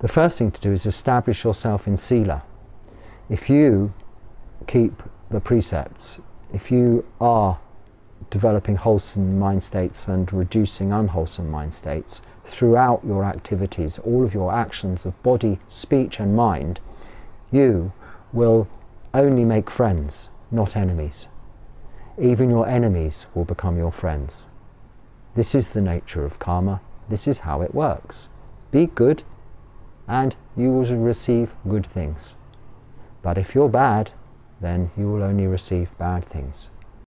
The first thing to do is establish yourself in Sila. If you keep the precepts, if you are developing wholesome mind states and reducing unwholesome mind states throughout your activities, all of your actions of body, speech, and mind, you will only make friends, not enemies. Even your enemies will become your friends. This is the nature of karma. This is how it works. Be good, and you will receive good things. But if you're bad, then you will only receive bad things.